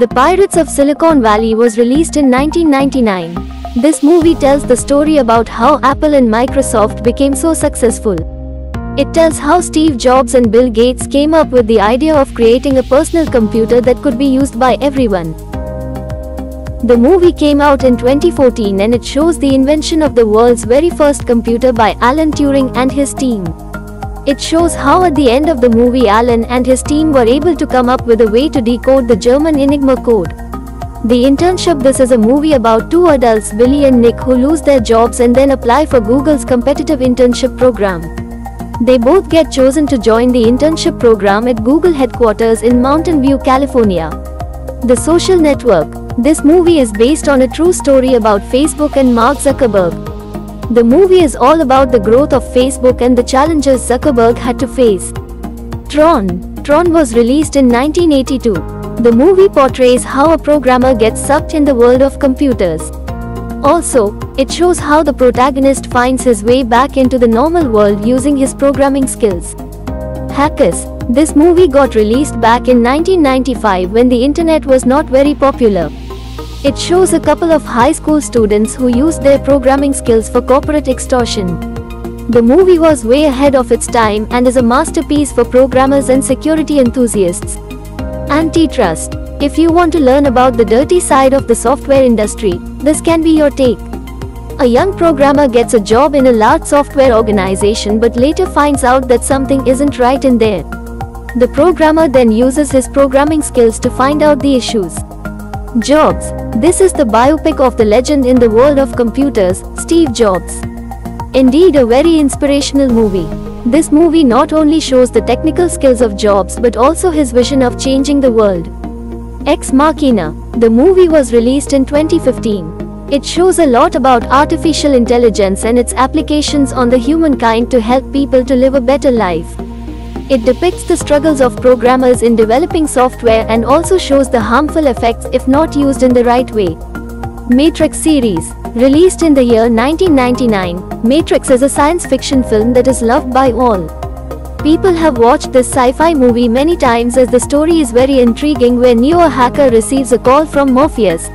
The Pirates of Silicon Valley was released in 1999. This movie tells the story about how Apple and Microsoft became so successful. It tells how Steve Jobs and Bill Gates came up with the idea of creating a personal computer that could be used by everyone. The movie came out in 2014 and it shows the invention of the world's very first computer by Alan Turing and his team. It shows how at the end of the movie Alan and his team were able to come up with a way to decode the German Enigma code. The Internship This is a movie about two adults Billy and Nick who lose their jobs and then apply for Google's competitive internship program. They both get chosen to join the internship program at Google headquarters in Mountain View, California. The Social Network. This movie is based on a true story about Facebook and Mark Zuckerberg. The movie is all about the growth of Facebook and the challenges Zuckerberg had to face. Tron. Tron was released in 1982. The movie portrays how a programmer gets sucked in the world of computers. Also, it shows how the protagonist finds his way back into the normal world using his programming skills. Hackers. This movie got released back in 1995 when the internet was not very popular. It shows a couple of high school students who used their programming skills for corporate extortion. The movie was way ahead of its time and is a masterpiece for programmers and security enthusiasts. Antitrust. If you want to learn about the dirty side of the software industry, this can be your take. A young programmer gets a job in a large software organization but later finds out that something isn't right in there. The programmer then uses his programming skills to find out the issues. Jobs. This is the biopic of the legend in the world of computers, Steve Jobs. Indeed, a very inspirational movie. This movie not only shows the technical skills of Jobs but also his vision of changing the world. Ex Machina. The movie was released in 2015. It shows a lot about artificial intelligence and its applications on the humankind to help people to live a better life. It depicts the struggles of programmers in developing software and also shows the harmful effects if not used in the right way. Matrix series. Released in the year 1999, Matrix is a science fiction film that is loved by all. People have watched this sci-fi movie many times as the story is very intriguing where Neo a hacker receives a call from Morpheus,